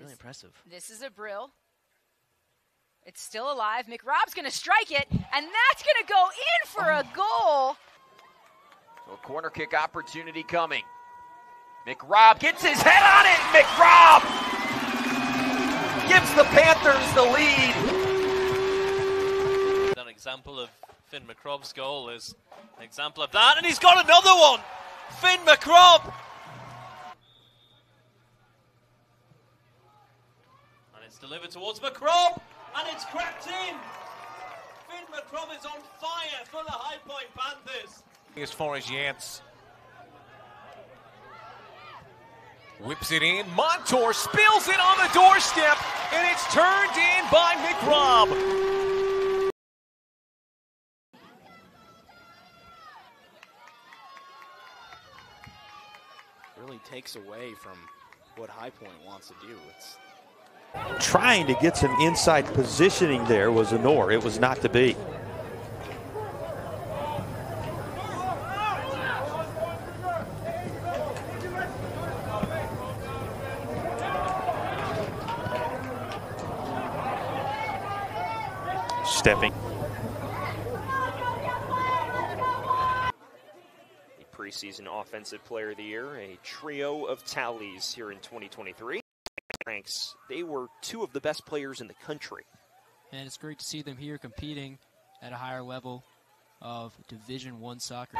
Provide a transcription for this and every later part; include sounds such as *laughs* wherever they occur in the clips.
Really impressive. This is a Brill. It's still alive. McRobb's going to strike it, and that's going to go in for a oh. goal. So a corner kick opportunity coming. McRobb gets his head on it. McRobb gives the Panthers the lead. An example of Finn McRobb's goal is an example of that, and he's got another one. Finn McRobb. It's delivered towards McRobb, and it's cracked in. Finn McRobb is on fire for the High Point Panthers. As far as Yance whips it in, Montour spills it on the doorstep, and it's turned in by McRobb. Really takes away from what High Point wants to do. It's Trying to get some inside positioning there was Honor. It was not to be. Stepping. The preseason offensive player of the year, a trio of tallies here in 2023. Ranks, they were two of the best players in the country. and it's great to see them here competing at a higher level of Division One soccer.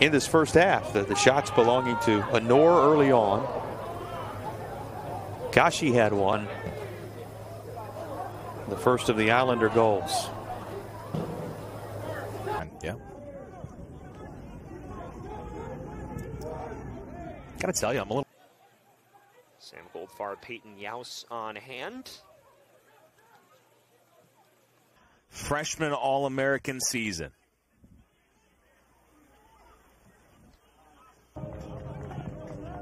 In this first half, the, the shots belonging to Honor early on. Kashi had one. The first of the Islander goals. Yeah. Gotta tell you, I'm a little. Sam Goldfarb, Peyton Yaus on hand. Freshman All American season.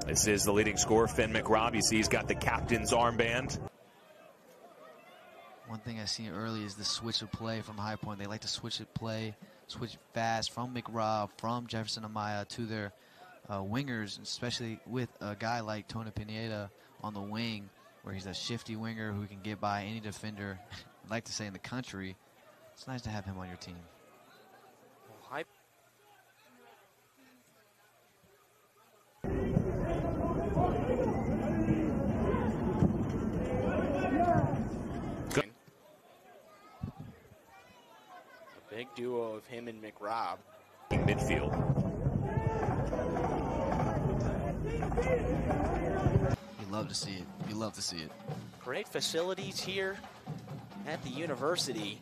This is the leading scorer, Finn McRobb. You see he's got the captain's armband. One thing I seen early is the switch of play from High Point. They like to switch it play, switch fast from McRobb, from Jefferson Amaya to their uh, wingers, especially with a guy like Tony Pineda on the wing, where he's a shifty winger who can get by any defender. I'd *laughs* like to say in the country. It's nice to have him on your team. Well, High a big duo of him and McRobb. Midfield. You love to see it. You love to see it. Great facilities here at the university.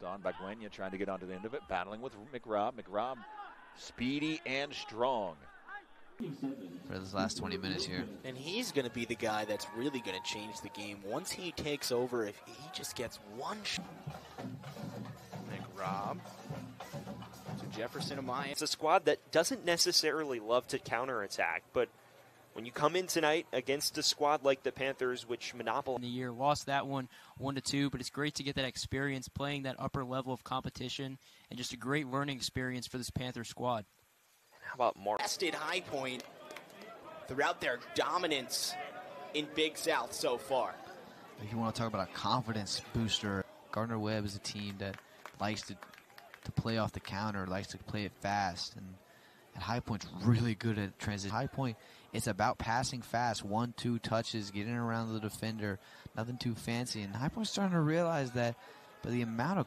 Don Baguenya trying to get onto the end of it, battling with McRobb. McRobb, speedy and strong. For this last 20 minutes here. And he's going to be the guy that's really going to change the game. Once he takes over, if he just gets one shot. Rob to Jefferson Amaya. It's a squad that doesn't necessarily love to counterattack, but when you come in tonight against a squad like the Panthers, which in monopolize the year. Lost that one one to two, but it's great to get that experience playing that upper level of competition and just a great learning experience for this Panther squad. How about Mark? Tested High Point throughout their dominance in Big South so far. If you want to talk about a confidence booster, Gardner Webb is a team that likes to to play off the counter, likes to play it fast, and at High Point's really good at transition. High Point, it's about passing fast, one, two touches, getting around the defender, nothing too fancy. And High Point's starting to realize that, but the amount of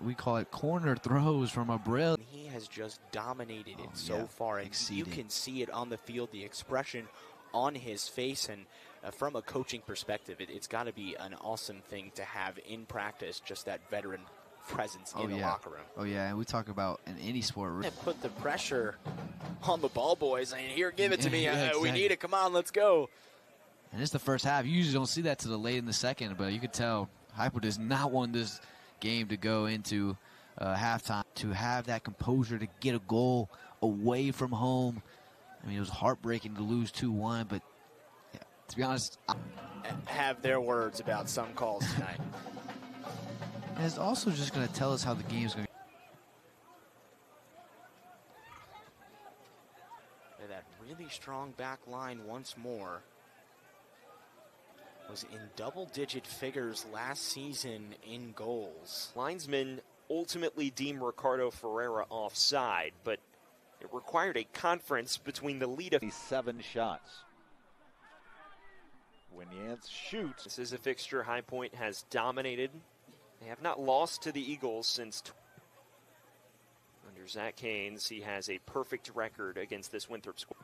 we call it corner throws from a brill. Has just dominated it Oh, so yeah. far, and you can see it on the field, the expression on his face, and uh, from a coaching perspective, it, it's got to be an awesome thing to have in practice, just that veteran presence Oh in the yeah. locker room. Oh yeah, and we talk about in any sport. And put the pressure on the ball boys. And here, give it to me. *laughs* Yeah, Uh, We need it. Come on, let's go. And it's the first half. You usually don't see that to the late in the second, but you could tell Hyper does not want this game to go into uh, halftime. To have that composure to get a goal away from home. I mean, it was heartbreaking to lose 2 1, but yeah, to be honest, I, have their words about some calls tonight. *laughs* and it's also just going to tell us how the game's going to That really strong back line once more was in double digit figures last season in goals. Linesmen ultimately deem Ricardo Ferreira offside, but it required a conference between the lead of seven shots. When Yance shoots. This is a fixture High Point has dominated. They have not lost to the Eagles since. Under Zach Haynes, he has a perfect record against this Winthrop squad.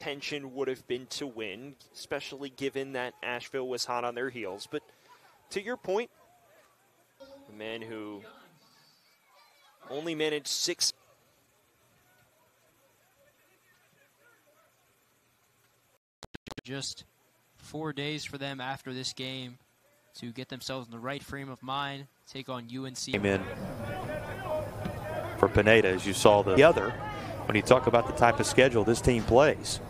Intention would have been to win, especially given that Asheville was hot on their heels. But to your point, the man who only managed six. Just four days for them after this game to get themselves in the right frame of mind, take on UNC. Came in for Pineda, as you saw the other when you talk about the type of schedule this team plays.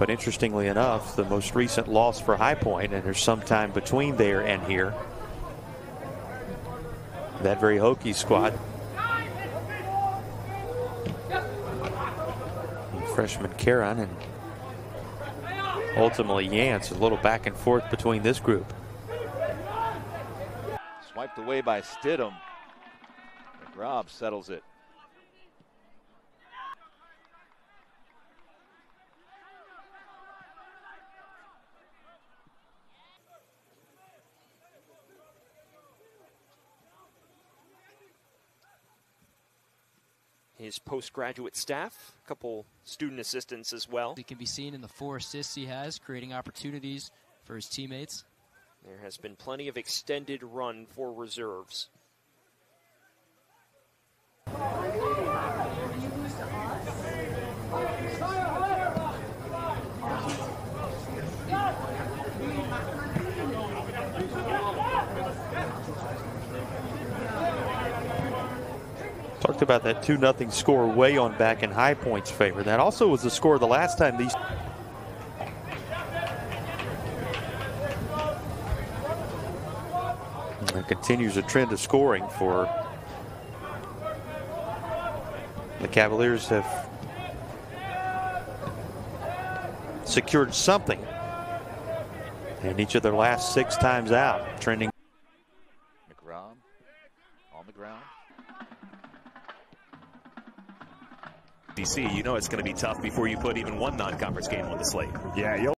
But interestingly enough, the most recent loss for High Point, and there's some time between there and here, that very Hokie squad. Freshman Karen and ultimately Yance, a little back and forth between this group. Swiped away by Stidham. Rob settles it. His postgraduate staff, a couple student assistants as well. It can be seen in the four assists he has, creating opportunities for his teammates. There has been plenty of extended run for reserves. Talked about that 2 0 score way on back in High Point's favor. That also was the score the last time these. And continues a trend of scoring for the Cavaliers have secured something in each of their last six times out, trending. McRobb on the ground. You know it's going to be tough before you put even one non-conference game on the slate. Yeah,